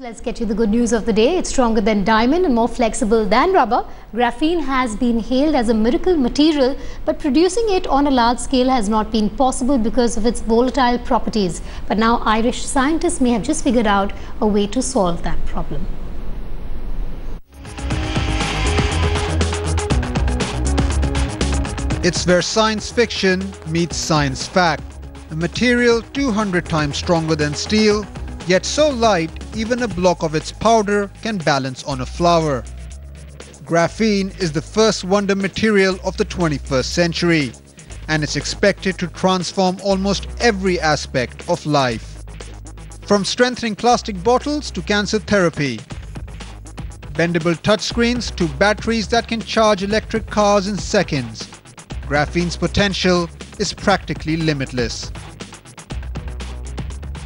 Let's get you the good news of the day. It's stronger than diamond and more flexible than rubber. Graphene has been hailed as a miracle material, but producing it on a large scale has not been possible because of its volatile properties. But now Irish scientists may have just figured out a way to solve that problem. It's where science fiction meets science fact. A material 200 times stronger than steel, yet so light even a block of its powder can balance on a flower. Graphene is the first wonder material of the 21st century, and it's expected to transform almost every aspect of life. From strengthening plastic bottles to cancer therapy, bendable touchscreens to batteries that can charge electric cars in seconds, graphene's potential is practically limitless.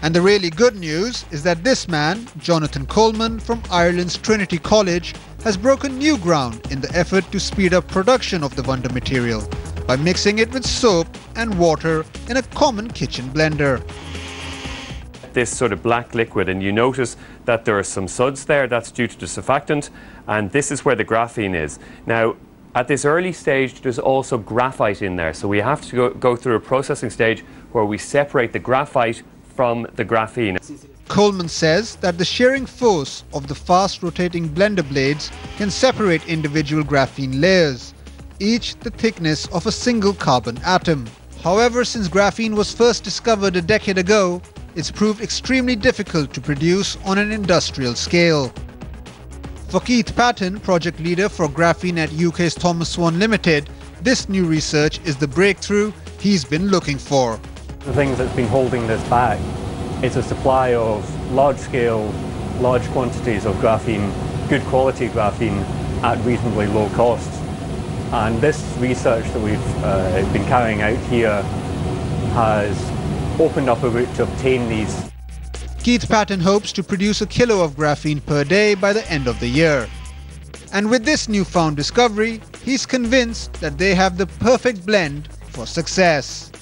And the really good news is that this man, Jonathan Coleman from Ireland's Trinity College, has broken new ground in the effort to speed up production of the wonder material by mixing it with soap and water in a common kitchen blender. This sort of black liquid, and you notice that there are some suds there, that's due to the surfactant, and this is where the graphene is. Now, at this early stage, there's also graphite in there, so we have to go, go through a processing stage where we separate the graphite from the graphene. Coleman says that the shearing force of the fast rotating blender blades can separate individual graphene layers, each the thickness of a single carbon atom. However, since graphene was first discovered a decade ago, it's proved extremely difficult to produce on an industrial scale. For Keith Paton, project leader for graphene at UK's Thomas Swan Limited, this new research is the breakthrough he's been looking for. The things that's been holding this back is a supply of large-scale, large quantities of graphene, good quality graphene at reasonably low costs. And this research that we've uh, been carrying out here has opened up a route to obtain these. Keith Paton hopes to produce a kilo of graphene per day by the end of the year. And with this newfound discovery, he's convinced that they have the perfect blend for success.